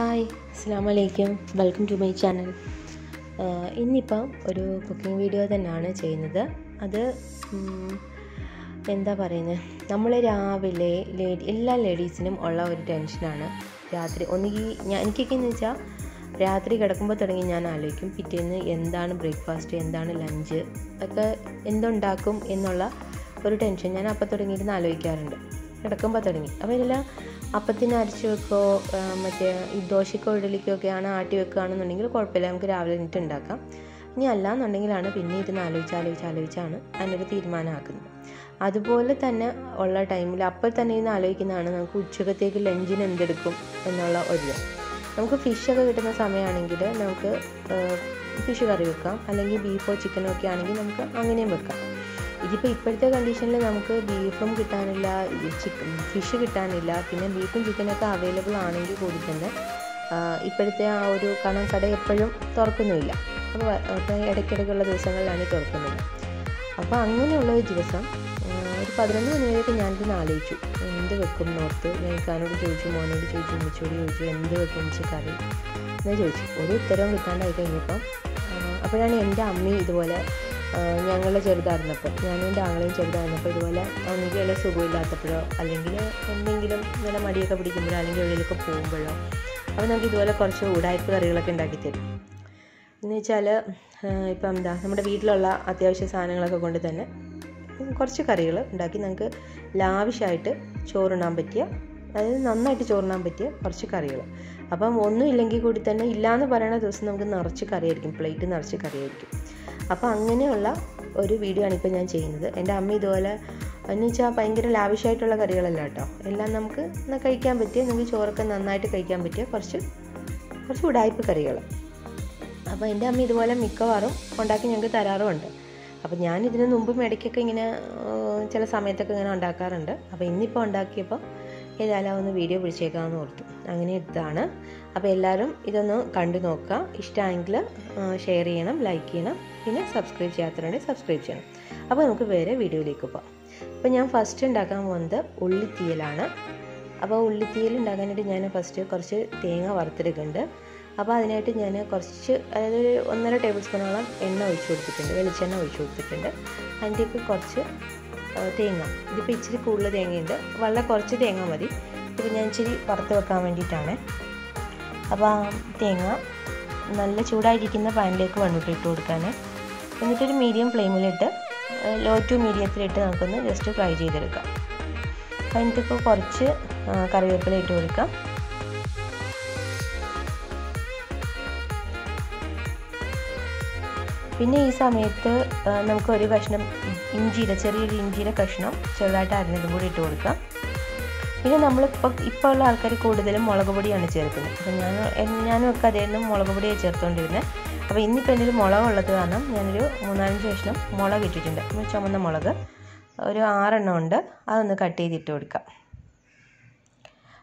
Hi അസ്സാം വലൈക്കും welcome to my channel. ഇന്നിപ്പം ഒരു കുക്കിംഗ് വീഡിയോ തന്നെയാണ് ചെയ്യുന്നത്. അത് എന്താ പറയുന്നത് നമ്മൾ രാവിലെ ലേഡി എല്ലാ ലേഡീസിനും ഉള്ള ഒരു ടെൻഷനാണ്. രാത്രി ഒന്നുകിൽ ഞാൻ എനിക്കൊക്കെ എന്ന് വെച്ചാൽ രാത്രി കിടക്കുമ്പോൾ തുടങ്ങി ഞാൻ ആലോചിക്കും പിറ്റേന്ന് എന്താണ് ബ്രേക്ക്ഫാസ്റ്റ് എന്താണ് ലഞ്ച് ഒക്കെ എന്തുണ്ടാക്കും എന്നുള്ള ഒരു ടെൻഷൻ ഞാൻ അപ്പോൾ തുടങ്ങിയിരുന്ന് ആലോചിക്കാറുണ്ട്. കിടക്കുമ്പോൾ തുടങ്ങി. അപ്പോൾ ഇതെല്ലാം അപ്പത്തിന് അരച്ച് വെക്കോ മറ്റേ ഈ ദോശക്കോ ഇഡലിക്കോ ഒക്കെയാണ് ആട്ടി വെക്കുകയാണെന്നുണ്ടെങ്കിൽ കുഴപ്പമില്ല. നമുക്ക് രാവിലെ എണീറ്റ് ഉണ്ടാക്കാം. ഇനി അല്ലാന്നുണ്ടെങ്കിലാണ് പിന്നെ ഇരുന്ന് ആലോചിച്ച് ആലോചിച്ച് ആലോചിച്ചാണ് അതിനൊരു തീരുമാനമാക്കുന്നത്. അതുപോലെ തന്നെ ഉള്ള ടൈമിൽ അപ്പോൾ തന്നെ ഇരുന്ന് ആലോചിക്കുന്നതാണ് നമുക്ക് ഉച്ചക്കത്തേക്ക് ലഞ്ചിന് എന്തെടുക്കും എന്നുള്ള ഒരു നമുക്ക് ഫിഷൊക്കെ കിട്ടുന്ന സമയമാണെങ്കിൽ നമുക്ക് ഫിഷ് കറി വെക്കാം. അല്ലെങ്കിൽ ബീഫോ ചിക്കനോ ഒക്കെ ആണെങ്കിൽ നമുക്ക് അങ്ങനെയും വെക്കാം. ഇതിപ്പോൾ ഇപ്പോഴത്തെ കണ്ടീഷനിൽ നമുക്ക് ബീഫും കിട്ടാനില്ല ചിക്കൻ ഫിഷ് കിട്ടാനില്ല. പിന്നെ ബീഫും ചിക്കനൊക്കെ അവൈലബിൾ ആണെങ്കിൽ കൂടി തന്നെ ഇപ്പോഴത്തെ ആ ഒരു കാരണം കട എപ്പോഴും തുറക്കുന്നുമില്ല അപ്പോൾ ഇടയ്ക്കിടയ്ക്കുള്ള ദിവസങ്ങളിലാണ് തുറക്കുന്നത്. അപ്പോൾ അങ്ങനെയുള്ള ഒരു ദിവസം ഒരു പതിനൊന്ന് മണി വരെയൊക്കെ ഞാനിത് ആലോചിച്ചു. എന്ത് വെക്കും നോർത്ത്? ഞാൻ ഇക്കാനോട് ചോദിച്ചു മോനോട് ചോദിച്ചു ഉമ്മച്ചോട് ചോദിച്ചു എന്ത് വെക്കും കറി? എന്ന് ചോദിച്ചു. ഒരു ഉത്തരവും കിട്ടാണ്ടായി കഴിഞ്ഞപ്പം അപ്പോഴാണ് എന്റെ അമ്മയും ഇതുപോലെ ഞങ്ങൾ ചെറുതായിരുന്നപ്പോൾ ഞാനും എന്റെ ആങ്ങളെയും ചെറുതായിരുന്നപ്പോൾ ഇതുപോലെ ഒന്നുകിൽ വല്ല സുഖമില്ലാത്തപ്പോഴോ അല്ലെങ്കിൽ എന്തെങ്കിലും നല്ല മടിയൊക്കെ പിടിക്കുമ്പോഴോ അല്ലെങ്കിൽ എവിടെയൊക്കെ പോകുമ്പോഴോ അവൻ നമുക്ക് ഇതുപോലെ കുറച്ച് ഉടായ്പ കറികളൊക്കെ ഉണ്ടാക്കി തരും. എന്ന് വെച്ചാൽ ഇപ്പം എന്താ നമ്മുടെ വീട്ടിലുള്ള അത്യാവശ്യ സാധനങ്ങളൊക്കെ കൊണ്ട് തന്നെ കുറച്ച് കറികൾ ഉണ്ടാക്കി നമുക്ക് ലാവിഷായിട്ട് ചോറുണ്ണാൻ പറ്റിയ അതായത് നന്നായിട്ട് ചോറുണ്ണാൻ പറ്റിയ കുറച്ച് കറികൾ. അപ്പം ഒന്നും ഇല്ലെങ്കിൽ കൂടി തന്നെ ഇല്ലയെന്ന് പറയുന്ന ദിവസം നമുക്ക് നിറച്ച് കറിയായിരിക്കും പ്ലേറ്റ് നിറച്ച് കറിയായിരിക്കും. അപ്പോൾ അങ്ങനെയുള്ള ഒരു വീഡിയോ ആണ് ഇപ്പോൾ ഞാൻ ചെയ്യുന്നത്. എന്റെ അമ്മ ഇതുപോലെ എന്ന് വെച്ചാൽ ഭയങ്കര ലാവിഷായിട്ടുള്ള കറികളല്ല കേട്ടോ എല്ലാം നമുക്ക് കഴിക്കാൻ പറ്റിയ നമുക്ക് ചോറൊക്കെ നന്നായിട്ട് കഴിക്കാൻ പറ്റിയ കുറച്ച് കുറച്ച് ഉടായ്പ കറികൾ. അപ്പോൾ എന്റെ അമ്മ ഇതുപോലെ മിക്കവാറും ഉണ്ടാക്കി ഞങ്ങൾക്ക് തരാറുമുണ്ട്. അപ്പോൾ ഞാൻ ഇതിന് മുമ്പും ഇടയ്ക്കൊക്കെ ഇങ്ങനെ ചില സമയത്തൊക്കെ ഇങ്ങനെ ഉണ്ടാക്കാറുണ്ട്. അപ്പോൾ ഇന്നിപ്പോൾ ഉണ്ടാക്കിയപ്പോൾ ഏതായാലും ഒന്ന് വീഡിയോ പിടിച്ചേക്കാമെന്ന് ഓർത്തു. അങ്ങനെ ഇതാണ്. അപ്പോൾ എല്ലാവരും ഇതൊന്ന് കണ്ടു നോക്കുക. ഇഷ്ടമായെങ്കിൽ ഷെയർ ചെയ്യണം ലൈക്ക് ചെയ്യണം. പിന്നെ സബ്സ്ക്രൈബ് ചെയ്യാത്തവരുണ്ടെങ്കിൽ സബ്സ്ക്രൈബ് ചെയ്യണം. അപ്പോൾ നമുക്ക് വേറെ വീഡിയോയിലേക്ക് പോകാം അപ്പോൾ ഞാൻ ഫസ്റ്റ് ഉണ്ടാക്കാൻ പോകുന്നത് ഉള്ളിത്തീയലാണ്. അപ്പോൾ ഉള്ളിത്തീയൽ ഉണ്ടാക്കാനായിട്ട് ഞാൻ ഫസ്റ്റ് കുറച്ച് തേങ്ങ വറുത്തെടുക്കുന്നുണ്ട്. അപ്പോൾ അതിനായിട്ട് ഞാൻ കുറച്ച് അതായത് ഒരു ഒന്നര ടേബിൾ സ്പൂണോളം എണ്ണ ഒഴിച്ചു കൊടുത്തിട്ടുണ്ട്. വെളിച്ചെണ്ണ ഒഴിച്ചു കൊടുത്തിട്ടുണ്ട്. അതിന്റെയൊക്കെ കുറച്ച് തേങ്ങ. ഇതിപ്പോൾ ഇച്ചിരി കൂടുതൽ തേങ്ങയുണ്ട്. വളരെ കുറച്ച് തേങ്ങ മതി. ഇപ്പോൾ ഞാൻ ഇച്ചിരി പുറത്ത് വെക്കാൻ വേണ്ടിയിട്ടാണ്. അപ്പോൾ ആ തേങ്ങ നല്ല ചൂടായിരിക്കുന്ന പാനിലേക്ക് വേണ്ടിയിട്ട് ഇട്ട് കൊടുക്കാൻ. എന്നിട്ടൊരു മീഡിയം ഫ്ലെയിമിലിട്ട് ലോ ടു മീഡിയത്തിലിട്ട് നമുക്കൊന്ന് ജസ്റ്റ് ഫ്രൈ ചെയ്തെടുക്കാം. അതിനിപ്പോൾ കുറച്ച് കറിവേപ്പില ഇട്ട് കൊടുക്കാം. പിന്നെ ഈ സമയത്ത് നമുക്ക് ഒരു കഷ്ണം ഇഞ്ചിയുടെ ചെറിയൊരു ഇഞ്ചിയുടെ കഷ്ണം ചെറുതായിട്ട് അരിഞ്ഞതും കൂടി ഇട്ട് കൊടുക്കാം. പിന്നെ നമ്മളിപ്പോൾ ഇപ്പോൾ ഉള്ള ആൾക്കാർ കൂടുതലും മുളക് പൊടിയാണ് ചേർക്കുന്നത്. അപ്പോൾ ഞാൻ ഞാനും ഒക്കെ അതായിരുന്നു മുളക് പൊടിയാണ് ചേർത്തുകൊണ്ടിരുന്നത് അപ്പോൾ ഇന്നിപ്പോൾ എന്റെ ഒരു മുളക് ഉള്ളത് കാരണം ഞാനൊരു മൂന്നാലഞ്ച് കഷ്ണം മുളക് ഇട്ടിട്ടുണ്ട്. ചുമന്ന മുളക് ഒരു ആറെണ്ണം ഉണ്ട്. അതൊന്ന് കട്ട് ചെയ്തിട്ട് കൊടുക്കാം.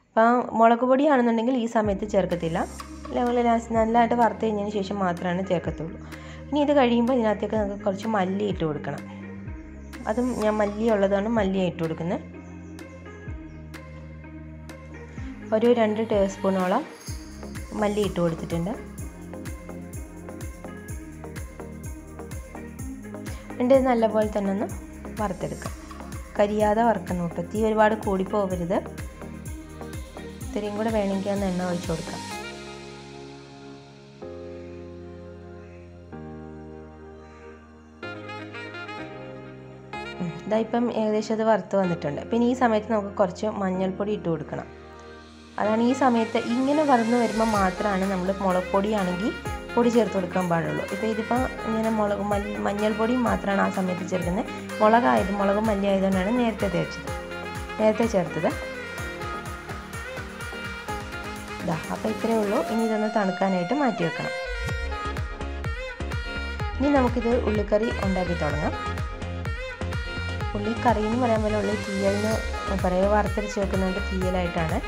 അപ്പം മുളക് പൊടിയാണെന്നുണ്ടെങ്കിൽ ഈ സമയത്ത് ചേർക്കത്തില്ല. അല്ലെങ്കിൽ നല്ലതായിട്ട് വറുത്ത് കഴിഞ്ഞതിന് ശേഷം മാത്രമാണ് ചേർക്കത്തുള്ളൂ. ഇനി ഇത് കഴിയുമ്പോൾ ഇതിനകത്തേക്ക് നമുക്ക് കുറച്ച് മല്ലി ഇട്ട് കൊടുക്കണം. അതും ഞാൻ മല്ലി ഉള്ളതാണ് മല്ലി ഇട്ട് കൊടുക്കുന്നത് ഒരു രണ്ട് ടേബിൾ സ്പൂണോളം മല്ലി ഇട്ട് കൊടുത്തിട്ടുണ്ട്. എന്നിട്ട് നല്ലപോലെ തന്നെ ഒന്ന് വറുത്തെടുക്കാം. കരിയാതെ വറുക്കണം കേട്ടോ. തീ ഒരുപാട് കൂടിപ്പോവരുത്. ഇത്രയും കൂടെ വേണമെങ്കിൽ ഒന്ന് എണ്ണ ഒഴിച്ച് കൊടുക്കാം. ഇതാ ഇപ്പം ഏകദേശം അത് വറുത്ത് വന്നിട്ടുണ്ട്. പിന്നെ ഈ സമയത്ത് നമുക്ക് കുറച്ച് മഞ്ഞൾപ്പൊടി ഇട്ട് കൊടുക്കണം. അതാണ് ഈ സമയത്ത് ഇങ്ങനെ വറന്ന് വരുമ്പോൾ മാത്രമാണ് നമ്മൾ മുളക് പൊടിയാണെങ്കിൽ പൊടി ചേർത്ത് കൊടുക്കാൻ പാടുള്ളൂ. ഇപ്പോൾ ഇതിപ്പോൾ ഇങ്ങനെ മുളക് മഞ്ഞൾപ്പൊടി മാത്രമാണ് ആ സമയത്ത് ചേർക്കുന്നത് മുളകായത് മുളക് മല്ലി ആയതുകൊണ്ടാണ് നേരത്തെ തേച്ചത്. നേരത്തെ ചേർത്തത്. അപ്പോൾ ഇത്രയേ ഉള്ളൂ. ഇനി ഇതൊന്ന് തണുക്കാനായിട്ട് മാറ്റി വെക്കണം. ഇനി നമുക്കിത് ഉള്ളിക്കറി ഉണ്ടാക്കി തുടങ്ങാം. ഉള്ളിക്കറി എന്ന് പറയാൻ പോലെ ഉള്ളി തീയലിന് പറയുക വറുത്തരച്ച് വെക്കുന്നതിന്റെ തീയലായിട്ടാണ്.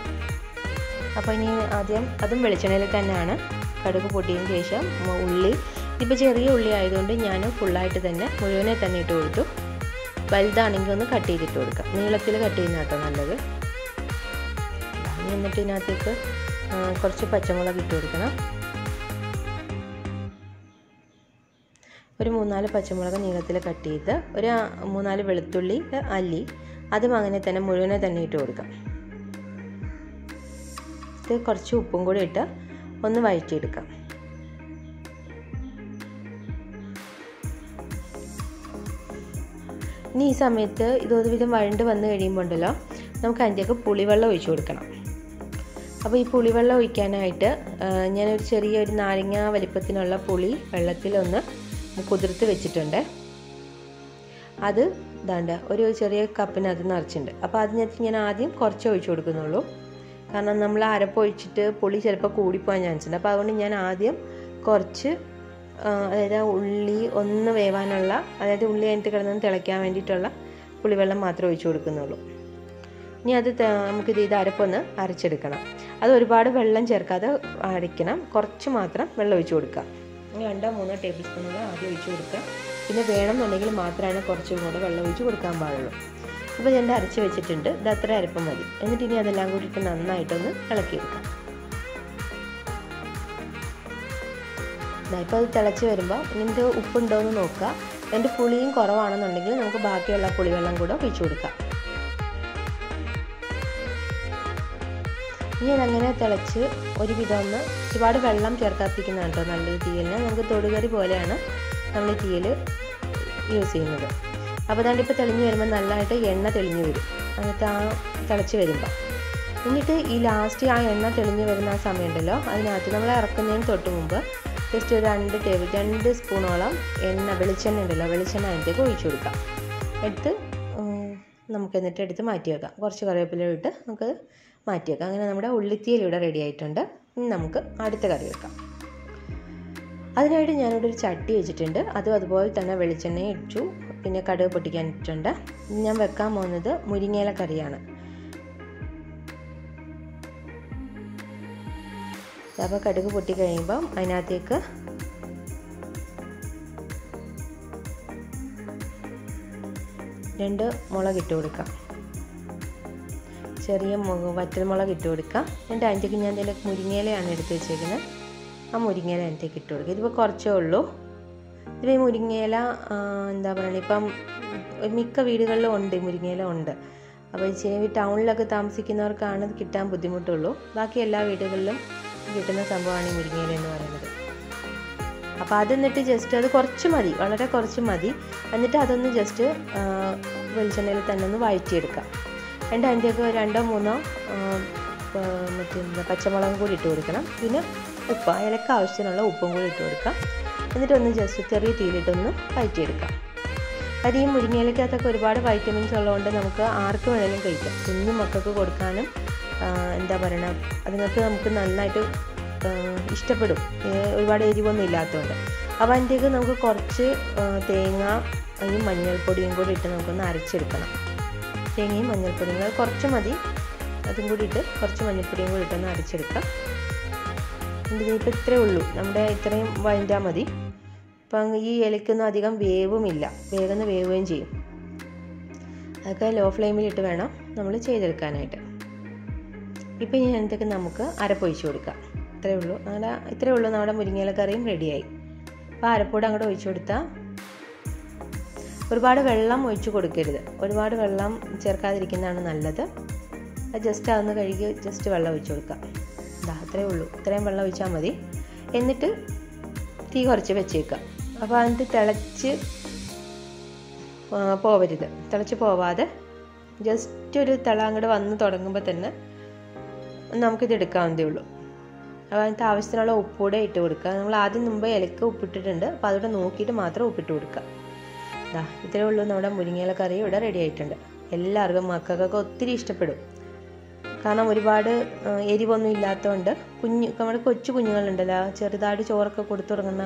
അപ്പോൾ ഇനി ആദ്യം അതും വെളിച്ചെണ്ണയിൽ തന്നെയാണ്. കടുക് പൊട്ടിയതിന് ശേഷം ഉള്ളി. ഇപ്പോൾ ചെറിയ ഉള്ളി ആയതുകൊണ്ട് ഞാൻ ഫുള്ളായിട്ട് തന്നെ മുഴുവനെ തന്നെ ഇട്ട് കൊടുത്തു. വലുതാണെങ്കിൽ ഒന്ന് കട്ട് ചെയ്തിട്ട് കൊടുക്കാം. നീളത്തിൽ കട്ട് ചെയ്യുന്ന കേട്ടോ നല്ലത്. എന്നിട്ട് ഇതിനകത്തേക്ക് കുറച്ച് പച്ചമുളക് ഇട്ട് കൊടുക്കണം. ഒരു മൂന്നാൽ പച്ചമുളക് നീളത്തിൽ കട്ട് ചെയ്ത് ഒരു മൂന്നാൽ വെളുത്തുള്ളി അല്ലി. അതും അങ്ങനെ തന്നെ മുഴുവനെ തന്നെ ഇട്ട് കൊടുക്കാം. ഇത് കുറച്ച് ഉപ്പും കൂടി ഇട്ട് ഒന്ന് വഴറ്റിയെടുക്കാം. ഇനി ഈ സമയത്ത് ഇതൊരു വിധം വഴണ്ട് വന്നു കഴിയുമ്പോൾ ഉണ്ടല്ലോ നമുക്ക് അതിന്റെയൊക്കെ പുളിവെള്ളം ഒഴിച്ചു കൊടുക്കണം. അപ്പോൾ ഈ പുളിവെള്ളം ഒഴിക്കാനായിട്ട് ഞാനൊരു ചെറിയൊരു നാരങ്ങ വലിപ്പത്തിനുള്ള പുളി വെള്ളത്തിലൊന്ന് കുതിർത്ത് വെച്ചിട്ടുണ്ട്. അത് ഇതാണ്ട് ഒരു ചെറിയ കപ്പിനകത്ത് നിറച്ചിട്ടുണ്ട്. അപ്പോൾ അതിനകത്ത് ഞാൻ ആദ്യം കുറച്ച് ഒഴിച്ചു കൊടുക്കുന്നുള്ളൂ. കാരണം നമ്മൾ അരപ്പൊഴിച്ചിട്ട് പുളി ചിലപ്പോൾ കൂടിപ്പോകാൻ ചാൻസ് ഉണ്ട്. അപ്പോൾ അതുകൊണ്ട് ഞാൻ ആദ്യം കുറച്ച് അതായത് ഉള്ളി ഒന്ന് വേവാനുള്ള അതായത് ഉള്ളി അതിന്റെ കിടന്ന് തിളയ്ക്കാൻ വേണ്ടിയിട്ടുള്ള പുളിവെള്ളം മാത്രമേ ഒഴിച്ചു കൊടുക്കുന്നുള്ളൂ. ഇനി അത് നമുക്കിത് ഇത് അരപ്പൊന്ന് അരച്ചെടുക്കണം. അത് ഒരുപാട് വെള്ളം ചേർക്കാതെ അരയ്ക്കണം. കുറച്ച് മാത്രം വെള്ളം ഒഴിച്ചു കൊടുക്കുക. രണ്ടോ മൂന്നോ ടേബിൾ സ്പൂണുകൾ ആദ്യം ഒഴിച്ച് കൊടുക്കുക. പിന്നെ വേണമെന്നുണ്ടെങ്കിൽ മാത്രമാണ് കുറച്ചും കൂടെ വെള്ളം ഒഴിച്ച് കൊടുക്കാൻ പാടുള്ളൂ. അപ്പോൾ ഞാൻ അരച്ച് വെച്ചിട്ടുണ്ട്. ഇത് അത്ര അരപ്പം മതി. എന്നിട്ട് ഇനി അതെല്ലാം കൂടിയിട്ട് നന്നായിട്ടൊന്ന് ഇളക്കിയെടുക്കാം. ഇപ്പോൾ അത് തിളച്ച് വരുമ്പോൾ ഇതിന്റെ ഉപ്പുണ്ടോ എന്ന് നോക്കുക. എന്റെ പുളിയും കുറവാണെന്നുണ്ടെങ്കിൽ നമുക്ക് ബാക്കിയുള്ള പുളിവെള്ളം കൂടെ ഒഴിച്ചു കൊടുക്കാം. ഇനി അതങ്ങനെ തിളച്ച് ഒരുവിധം ഒന്ന് ഒരുപാട് വെള്ളം ചേർക്കാത്തിരിക്കുന്നതാണ് കേട്ടോ നല്ല തീയലിന് നമുക്ക് തൊടുകറി പോലെയാണ് നമ്മൾ തീയൽ യൂസ് ചെയ്യുന്നത്. അപ്പോൾ അതുകൊണ്ട് ഇപ്പോൾ തെളിഞ്ഞ് വരുമ്പോൾ നല്ലതായിട്ട് എണ്ണ തെളിഞ്ഞ് വരും. എന്നിട്ട് ആ തിളച്ച് വരുമ്പോൾ എന്നിട്ട് ഈ ലാസ്റ്റ് ആ എണ്ണ തെളിഞ്ഞ് വരുന്ന ആ സമയമുണ്ടല്ലോ അതിനകത്ത് നമ്മൾ ഇറക്കുന്നതിന് തൊട്ട് മുമ്പ് ജസ്റ്റ് ഒരു രണ്ട് ടേബിൾ രണ്ട് സ്പൂണോളം എണ്ണ വെളിച്ചെണ്ണ ഉണ്ടല്ലോ വെളിച്ചെണ്ണ അതിന്റെയൊക്കെ ഒഴിച്ചു കൊടുക്കാം. എടുത്ത് നമുക്ക് എന്നിട്ട് എടുത്ത് മാറ്റി വെക്കാം. കുറച്ച് കറിവേപ്പില ഇട്ട് നമുക്ക് മാറ്റി വെക്കാം അങ്ങനെ നമ്മുടെ ഉള്ളിത്തീയൽ ഇവിടെ റെഡി ആയിട്ടുണ്ട്. നമുക്ക് അടുത്ത കറി വെക്കാം. അതിനായിട്ട് ഞാനിവിടെ ഒരു ചട്ടി വെച്ചിട്ടുണ്ട്. അതും അതുപോലെ തന്നെ വെളിച്ചെണ്ണ ഇട്ടു. പിന്നെ കടുക് പൊട്ടിക്കാൻ ഇട്ടിട്ടുണ്ട്. ഞാൻ വെക്കാൻ പോകുന്നത് മുരിങ്ങയില കറിയാണ്. അപ്പോൾ കടുക് പൊട്ടി കഴിയുമ്പം അതിനകത്തേക്ക് രണ്ട് മുളക് ഇട്ട് കൊടുക്കാം. ചെറിയ വറ്റൽമുളക് ഇട്ട് കൊടുക്കുക എന്നിട്ട് അതിന്റെക്ക് ഞാൻ ഇതിന്റെ മുരിങ്ങയിലയാണ് എടുത്ത് വെച്ചേക്കുന്നത്. ആ മുരിങ്ങയില അതിന്റെക്ക് ഇട്ട് കൊടുക്കുക ഇതിപ്പോൾ കുറച്ചേ ഉള്ളൂ. ഇതിപ്പോൾ ഈ മുരിങ്ങയില എന്താ പറയുക ഇപ്പം മിക്ക വീടുകളിലും ഉണ്ട് മുരിങ്ങയില ഉണ്ട്. അപ്പോൾ ചെറിയ ടൗണിലൊക്കെ താമസിക്കുന്നവർക്കാണ് കിട്ടാൻ ബുദ്ധിമുട്ടുള്ളൂ. ബാക്കി എല്ലാ വീടുകളിലും കിട്ടുന്ന സംഭവമാണ് ഈ മുരിങ്ങയില എന്ന് പറയുന്നത്. അപ്പോൾ അത് എന്നിട്ട് ജസ്റ്റ് അത് കുറച്ച് മതി. വളരെ കുറച്ച് മതി. എന്നിട്ട് അതൊന്ന് ജസ്റ്റ് വെളിച്ചെണ്ണയിൽ തന്നെ ഒന്ന് വഴറ്റിയെടുക്കാം. രണ്ട് അഞ്ചൊക്കെ രണ്ടോ മൂന്നോ പിന്നെ പച്ചമുളകും കൂടി ഇട്ട് കൊടുക്കണം. പിന്നെ ഉപ്പ് ഇലക്ക് ആവശ്യത്തിനുള്ള ഉപ്പും കൂടി ഇട്ട് കൊടുക്കാം. എന്നിട്ടൊന്ന് ജസ്റ്റ് ചെറിയ തീയിലിട്ടൊന്ന് വഴറ്റിയെടുക്കാം അരിയും മുരിങ്ങയിലക്കകത്തൊക്കെ ഒരുപാട് വൈറ്റമിൻസ് ഉള്ളതുകൊണ്ട് നമുക്ക് ആർക്ക് വേണമെങ്കിലും കഴിക്കാം. കുഞ്ഞു മക്കൾക്ക് കൊടുക്കാനും എന്താ പറയണ അതുങ്ങൾക്ക് നമുക്ക് നന്നായിട്ട് ഇഷ്ടപ്പെടും. ഒരുപാട് എരിവൊന്നും ഇല്ലാത്തതുകൊണ്ട്. അപ്പോൾ അതിന്റെയൊക്കെ നമുക്ക് കുറച്ച് തേങ്ങ ഈ മഞ്ഞൾപ്പൊടിയും കൂടി ഇട്ട് നമുക്കൊന്ന് അരച്ചെടുക്കണം. തേങ്ങയും മഞ്ഞൾപ്പൊടിയും. അത് കുറച്ച് മതി. അതും കൂടി ഇട്ട് കുറച്ച് മഞ്ഞൾപ്പൊടിയും കൂടി ഇട്ടൊന്ന് അരച്ചെടുക്കാം. ഇതിപ്പോൾ ഇത്രയേ ഉള്ളൂ. നമ്മുടെ ഇത്രയും വഴറ്റാൽ മതി. അപ്പം ഈ ഇലയ്ക്കൊന്നും അധികം വേവുമില്ല. വേഗം വേവുകയും ചെയ്യും. അതൊക്കെ ലോ ഫ്ലെയിമിലിട്ട് വേണം നമ്മൾ ചെയ്തെടുക്കാനായിട്ട്. ഇപ്പം ഇനി അതിനകത്തേക്ക് നമുക്ക് അരപ്പൊഴിച്ച് കൊടുക്കാം. ഇത്രയേ ഉള്ളൂ. അങ്ങനെ ഇത്രയേ ഉള്ളൂ. നമ്മുടെ മുരിങ്ങയില കറിയും റെഡിയായി അപ്പോൾ അരപ്പൊടി അങ്ങോട്ട് ഒഴിച്ചു കൊടുത്താൽ ഒരുപാട് വെള്ളം ഒഴിച്ച് കൊടുക്കരുത്. ഒരുപാട് വെള്ളം ചേർക്കാതിരിക്കുന്നതാണ് നല്ലത്. ജസ്റ്റ് അതൊന്ന് കഴുകി ജസ്റ്റ് വെള്ളം ഒഴിച്ച് കൊടുക്കാം ഇതാ അത്രയേ ഉള്ളൂ. ഇത്രയും വെള്ളം ഒഴിച്ചാൽ മതി. എന്നിട്ട് തീ കുറച്ച് വെച്ചേക്കുക. അപ്പോൾ അതിന്റെ തിളച്ച് പോവരുത്. തിളച്ച് പോവാതെ ജസ്റ്റ് ഒരു തിള അങ്ങോട്ട് വന്ന് തുടങ്ങുമ്പോൾ തന്നെ നമുക്കിത് എടുക്കാവുന്നതേ ഉള്ളൂ. അപ്പോൾ അതിന്റെ ആവശ്യത്തിനുള്ള ഉപ്പൂടെ ഇട്ട് കൊടുക്കുക. നമ്മൾ ആദ്യം മുമ്പ് ഇലക്ക് ഉപ്പിട്ടിട്ടുണ്ട്. അപ്പോൾ അതോടെ നോക്കിയിട്ട് മാത്രം ഉപ്പിട്ട് കൊടുക്കുക. ഇതാ ഇത്രേ ഉള്ളൂ നമ്മുടെ മുരിങ്ങയില കറി ഇവിടെ റെഡി ആയിട്ടുണ്ട്. എല്ലാവർക്കും മക്കൾക്കൊക്കെ ഒത്തിരി ഇഷ്ടപ്പെടും. കാരണം ഒരുപാട് എരിവൊന്നും ഇല്ലാത്തതുകൊണ്ട് കുഞ്ഞു നമ്മുടെ കൊച്ചു കുഞ്ഞുങ്ങളുണ്ടല്ലോ ചെറുതായിട്ട് ചോറൊക്കെ കൊടുത്തു തുടങ്ങുന്ന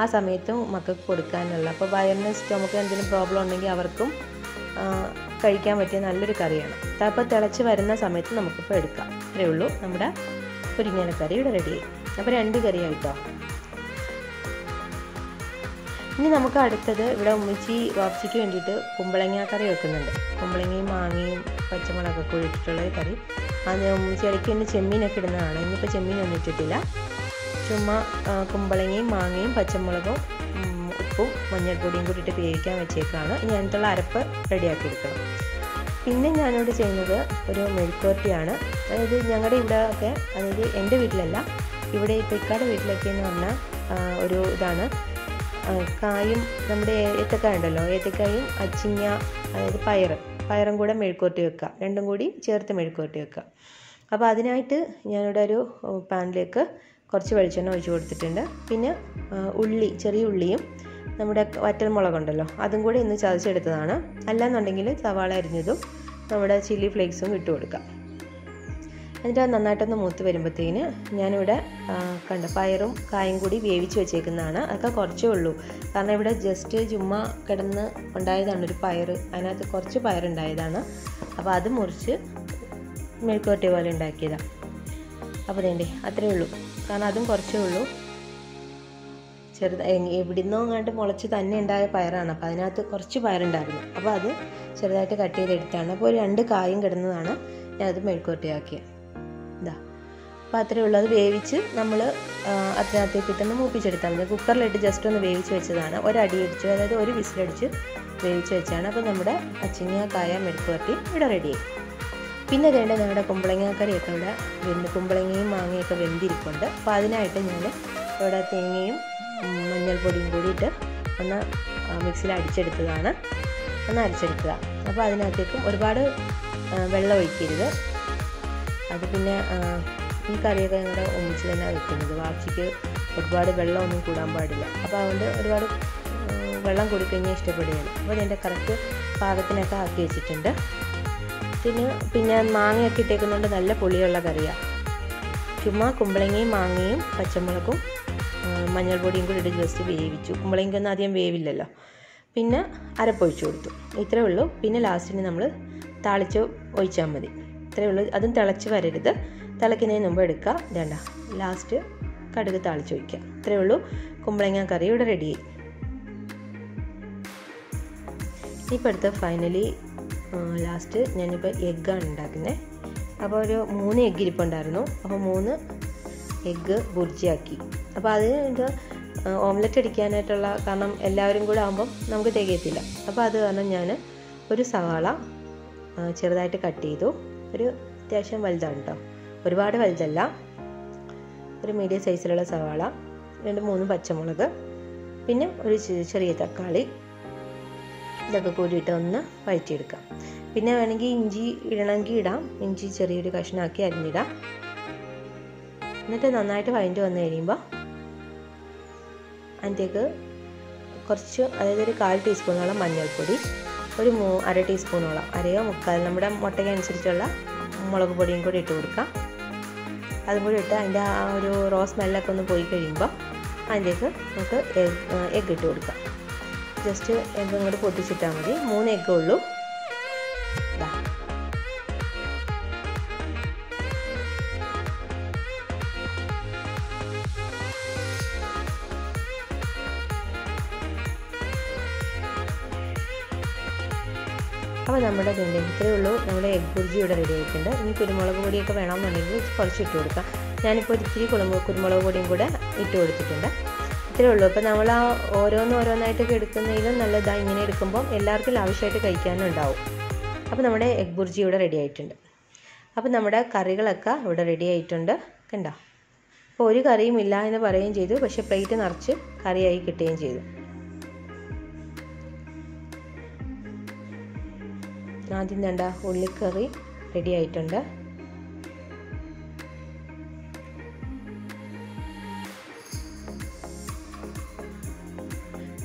ആ സമയത്തും മക്കൾക്ക് കൊടുക്കാനുള്ള. അപ്പോൾ വയറിന് സ്റ്റൊമക്ക് എന്തെങ്കിലും പ്രോബ്ലം ഉണ്ടെങ്കിൽ അവർക്കും കഴിക്കാൻ പറ്റിയ നല്ലൊരു കറിയാണ്. അപ്പോൾ തിളച്ച് വരുന്ന സമയത്ത് നമുക്കിപ്പോൾ എടുക്കാം. അത്രേ ഉള്ളൂ നമ്മുടെ മുരിങ്ങയില കറി ഇവിടെ റെഡിയായി അപ്പോൾ രണ്ട് കറിയായിട്ടോ ഇനി നമുക്ക് അടുത്തത് ഇവിടെ ഉമ്മച്ചി വാപ്സിക്ക് വേണ്ടിയിട്ട് കുമ്പളങ്ങ കറി വെക്കുന്നുണ്ട്. കുമ്പളങ്ങയും മാങ്ങയും പച്ചമുളകൊക്കെ കൂടി കറി. അത് ചിലയ്ക്ക് ഇന്ന് ചെമ്മീനൊക്കെ ഇടുന്നതാണ്. ഇന്നിപ്പോൾ ചെമ്മീനൊന്നും ഇട്ടിട്ടില്ല. ചുമ്മാ കുമ്പളങ്ങയും മാങ്ങയും പച്ചമുളകും ഉപ്പും മഞ്ഞൾപ്പൊടിയും കൂടി ഇട്ട് വേവിക്കാൻ വെച്ചേക്കാണ്. ഇനി അതിനകത്തുള്ള അരപ്പ് റെഡിയാക്കി എടുക്കണം. പിന്നെ ഞാനിവിടെ ചെയ്യുന്നത് ഒരു മെഴുക്കുവരട്ടിയാണ് അതായത് ഞങ്ങളുടെ ഇവിടെ ഒക്കെ അതായത് എന്റെ വീട്ടിലല്ല ഇവിടെ ഈ പിക്കാട് വീട്ടിലൊക്കെ എന്ന് പറഞ്ഞാൽ ഒരു ഇതാണ്. കായും നമ്മുടെ ഏത്തക്കായ ഉണ്ടല്ലോ ഏത്തക്കായും അച്ചിങ്ങ അതായത് പയർ. പയറും കൂടെ മെഴുക്കുവരട്ടി വെക്കുക. രണ്ടും കൂടി ചേർത്ത് മെഴുക്കുവരട്ടി വെക്കുക. അപ്പോൾ അതിനായിട്ട് ഞാനിവിടെ ഒരു പാനിലേക്ക് കുറച്ച് വെളിച്ചെണ്ണ ഒഴിച്ച് കൊടുത്തിട്ടുണ്ട്. പിന്നെ ഉള്ളി ചെറിയ ഉള്ളിയും നമ്മുടെ വറ്റൽമുളകുണ്ടല്ലോ അതും കൂടി ഒന്ന് ചതച്ചെടുത്തതാണ്. അല്ലാന്നുണ്ടെങ്കിൽ സവാള അരിഞ്ഞതും നമ്മുടെ ചില്ലി ഫ്ലേക്സും ഇട്ട് കൊടുക്കാം എന്നിട്ട് നന്നായിട്ടൊന്ന് മൂത്ത് വരുമ്പോഴത്തേന് ഞാനിവിടെ കണ്ട പയറും കായും കൂടി വേവിച്ച് വെച്ചേക്കുന്നതാണ്. അതൊക്കെ കുറച്ചേ ഉള്ളൂ. കാരണം ഇവിടെ ജസ്റ്റ് ചുമ്മാ കിടന്ന് ഉണ്ടായതാണ് ഒരു പയർ. അതിനകത്ത് കുറച്ച് പയറുണ്ടായതാണ്. അപ്പോൾ അത് മുറിച്ച് മെഴുക്കുവരട്ടി പോലെ ഉണ്ടാക്കിയതാണ് അപ്പോൾ വേണ്ടേ അത്രയേ ഉള്ളൂ. കാരണം അതും കുറച്ചേ ഉള്ളൂ. ചെറുത് എവിടുന്നോ അങ്ങോട്ട് മുളച്ച് തന്നെ ഉണ്ടായ പയറാണ്. അപ്പോൾ അതിനകത്ത് കുറച്ച് പയറുണ്ടായിരുന്നു. അപ്പോൾ അത് ചെറുതായിട്ട് കട്ട് ചെയ്തെടുത്താണ്. അപ്പോൾ ഒരു രണ്ട് കായും കിടന്നതാണ് ഞാനത് മെഴുക്കുവരട്ടിയാക്കിയത് ഇതാ അപ്പോൾ അത്രയേ ഉള്ളൂ. അത് വേവിച്ച് നമ്മൾ അതിനകത്തേക്ക് ഇട്ടൊന്ന് മൂപ്പിച്ചെടുത്താൽ മതി. കുക്കറിലിട്ട് ജസ്റ്റ് ഒന്ന് വേവിച്ച് വെച്ചതാണ്. ഒരടി അടിച്ചു അതായത് ഒരു വിസിലടിച്ച് വേവിച്ച് വെച്ചാണ് അപ്പോൾ നമ്മുടെ അച്ചിങ്ങ കായ മെഴുക്കുവരട്ടി ഇവിടെ റെഡിയായി പിന്നെ വേണ്ട ഞങ്ങളുടെ കുമ്പളങ്ങാക്കറിയൊക്കെ ഇവിടെ വെന്ത് കുമ്പളങ്ങയും മാങ്ങയൊക്കെ വെന്തിരിപ്പുണ്ട്. അപ്പോൾ അതിനായിട്ട് ഞാൻ ഇവിടെ തേങ്ങയും മഞ്ഞൾപ്പൊടിയും കൂടിയിട്ട് ഒന്ന് മിക്സിയിൽ അടിച്ചെടുത്തതാണ്. ഒന്ന് അരച്ചെടുക്കുക. അപ്പോൾ അതിനകത്തേക്കും ഒരുപാട് വെള്ളം ഒഴിക്കരുത്. അത് പിന്നെ ഈ കറിയൊക്കെ ഞങ്ങളുടെ ഒന്നിച്ച് തന്നെ വെക്കുന്നത് വാച്ചിക്ക് ഒരുപാട് വെള്ളമൊന്നും കൂടാൻ പാടില്ല. അപ്പോൾ അതുകൊണ്ട് ഒരുപാട് വെള്ളം കൂടിക്കഴിഞ്ഞാൽ ഇഷ്ടപ്പെടുകയാണ്. അപ്പോൾ അതിന്റെ കറക്റ്റ് പാകത്തിനൊക്കെ ആക്കി വെച്ചിട്ടുണ്ട്. പിന്നെ പിന്നെ മാങ്ങയൊക്കെ ഇട്ടേക്കുന്നുണ്ട് നല്ല പുളിയുള്ള കറിയാണ് ചുമ്മാ കുമ്പളങ്ങയും മാങ്ങയും പച്ചമുളകും മഞ്ഞൾപ്പൊടിയും കൂടി ഇട്ട് ജസ്റ്റ് വേവിച്ചു. കുമ്പളങ്ങയ്ക്കൊന്നും ആദ്യം വേവില്ലല്ലോ. പിന്നെ അരപ്പൊഴിച്ചു കൊടുത്തു. ഇത്രയേ ഉള്ളൂ. പിന്നെ ലാസ്റ്റിന് നമ്മൾ താളിച്ച് ഒഴിച്ചാൽ മതി. ഇത്രയേ ഉള്ളൂ. അതും തിളച്ച് വരരുത്. തിളയ്ക്കുന്നതിന് മുമ്പ് എടുക്കുക. വേണ്ട ലാസ്റ്റ് കടുക് താളിച്ച് ഒഴിക്കുക. ഇത്രയേ ഉള്ളൂ. കുമ്പളങ്ങ കറി ഇവിടെ റെഡിയായി ഇപ്പോൾ അടുത്ത് ഫൈനലി ലാസ്റ്റ് ഞാനിപ്പോൾ എഗ്ഗാണ് ഉണ്ടാക്കുന്നത് അപ്പോൾ ഒരു മൂന്ന് എഗ്ഗ് ഇരിപ്പുണ്ടായിരുന്നു അപ്പോൾ മൂന്ന് എഗ്ഗ് ബുർജിയാക്കി. അപ്പോൾ അതിന് ഓംലെറ്റ് അടിക്കാനായിട്ടുള്ള കാരണം എല്ലാവരും കൂടെ ആകുമ്പം നമുക്ക് തികയത്തില്ല. അപ്പോൾ അത് കാരണം ഞാൻ ഒരു സവാള ചെറുതായിട്ട് കട്ട് ചെയ്തു. ഒരു അത്യാവശ്യം വലുതാണ് കേട്ടോ ഒരുപാട് വലുതല്ല. ഒരു മീഡിയം സൈസിലുള്ള സവാള രണ്ട് മൂന്ന് പച്ചമുളക് പിന്നെ ഒരു ചെറിയ തക്കാളി. ഇതൊക്കെ കൂടിയിട്ട് ഒന്ന് വഴറ്റിയെടുക്കാം. പിന്നെ വേണമെങ്കിൽ ഇഞ്ചി ഇടണമെങ്കിൽ ഇടാം. ഇഞ്ചി ചെറിയൊരു കഷ്ണമാക്കി അരിഞ്ഞിടാം. എന്നിട്ട് നന്നായിട്ട് വഴറ്റി വന്നു കഴിയുമ്പോൾ അതിന്റേക്ക് കുറച്ച് അതായത് ഒരു കാൽ ടീസ്പൂണോളം മഞ്ഞൾപ്പൊടി ഒരു മൂ അര ടീസ്പൂണോളം അരയോ മുക്കാൽ നമ്മുടെ മുട്ടയ്ക്ക് അനുസരിച്ചുള്ള മുളക് പൊടിയും കൂടി ഇട്ട് കൊടുക്കാം അതും കൂടി ഇട്ട് അതിന്റെ ആ ഒരു റോസ് സ്മെല്ലൊക്കെ ഒന്ന് പോയി കഴിയുമ്പോൾ അതിലേക്ക് നമുക്ക് എഗ്ഗ് ഇട്ട് കൊടുക്കാം ജസ്റ്റ് എഗ്ഗ് ഇങ്ങോട്ട് പൊട്ടിച്ചിട്ടാൽ മതി. മൂന്ന് എഗ്ഗേ ഉള്ളൂ. അപ്പോൾ നമ്മുടെ ഇതുണ്ട് ഇത്രയേ ഉള്ളൂ. നമ്മുടെ എഗ് ബുർജി ഇവിടെ റെഡി ആയിട്ടുണ്ട്. ഇനി കുരുമുളക് പൊടിയൊക്കെ വേണമെന്നുണ്ടെങ്കിൽ കുറച്ച് ഇട്ട് കൊടുക്കാം. ഞാനിപ്പോൾ ഇത്തിരി കുളമ്പ് കുരുമുളക് പൊടിയും കൂടെ ഇട്ട് കൊടുത്തിട്ടുണ്ട്. ഇത്രയേ ഉള്ളൂ. അപ്പോൾ നമ്മൾ ആ ഓരോന്ന് ഓരോന്നായിട്ടൊക്കെ എടുക്കുന്നതിലും നല്ലതാണ് ഇങ്ങനെ എടുക്കുമ്പോൾ എല്ലാവർക്കും ആവശ്യമായിട്ട് കഴിക്കാനും ഉണ്ടാവും അപ്പോൾ നമ്മുടെ എഗ് ബുർജി ഇവിടെ റെഡി ആയിട്ടുണ്ട്. അപ്പോൾ നമ്മുടെ കറികളൊക്കെ ഇവിടെ റെഡി ആയിട്ടുണ്ട്. കണ്ടോ? അപ്പോൾ ഒരു കറിയും ഇല്ല എന്ന് പറയുകയും ചെയ്തു. പക്ഷേ പ്ലേറ്റ് നിറച്ച് കറിയായി കിട്ടുകയും ചെയ്തു. ആദ്യം വേണ്ട ഉള്ളിക്കറി റെഡി ആയിട്ടുണ്ട്.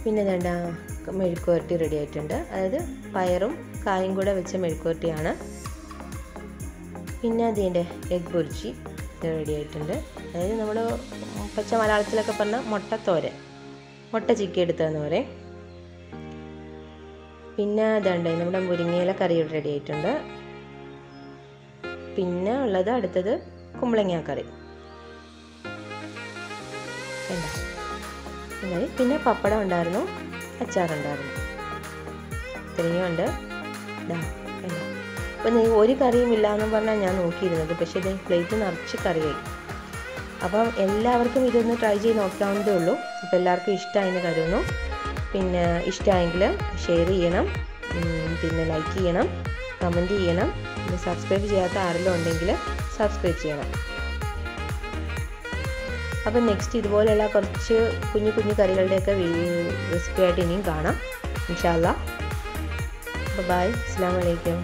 പിന്നെ വേണ്ട മെഴുക്കുവരട്ടി റെഡി ആയിട്ടുണ്ട്. അതായത് പയറും കായും കൂടെ വെച്ച മെഴുക്കുവരട്ടിയാണ്. പിന്നെ അതിന്റെ എഗ് പൊരിച്ചി റെഡി ആയിട്ടുണ്ട്. അതായത് നമ്മൾ പച്ച മലയാളത്തിലൊക്കെ പറഞ്ഞ മുട്ടത്തോരൻ മുട്ട ചിക്കി എടുത്തതെന്ന് പറയും. പിന്നെ ഇതുണ്ട് നമ്മുടെ മുരിങ്ങയില കറി റെഡി ആയിട്ടുണ്ട്. പിന്നെ ഉള്ളത് അടുത്തത് കുമ്പളങ്ങ കറി. പിന്നെ പപ്പടം ഉണ്ടായിരുന്നു അച്ചാറുണ്ടായിരുന്നു ഇത്രയും ഉണ്ട്. ഇതാ അപ്പോൾ നീ ഒരു കറിയും ഇല്ല എന്ന് പറഞ്ഞാൽ ഞാൻ നോക്കിയിരുന്നത്. പക്ഷേ ഇത് പ്ലേറ്റ് നിറച്ച് കറിയായി. അപ്പം എല്ലാവർക്കും ഇതൊന്ന് ട്രൈ ചെയ്ത് നോക്കാവുന്നതേ ഉള്ളൂ. അപ്പോൾ എല്ലാവർക്കും ഇഷ്ടമായെന്ന് കരുതുന്നു. പിന്നെ ഇഷ്ടമായെങ്കിൽ ഷെയർ ചെയ്യണം. പിന്നെ ലൈക്ക് ചെയ്യണം. കമന്റ് ചെയ്യണം. പിന്നെ സബ്സ്ക്രൈബ് ചെയ്യാത്ത ആരെല്ലാം ഉണ്ടെങ്കിൽ സബ്സ്ക്രൈബ് ചെയ്യണം. അപ്പം നെക്സ്റ്റ് ഇതുപോലെയുള്ള കുറച്ച് കുഞ്ഞു കുഞ്ഞു കറികളുടെയൊക്കെ റെസിപ്പി ആയിട്ട് ഇനിയും കാണാം. ഇൻഷാല്ല ബൈ അസ്സാം വലൈക്കും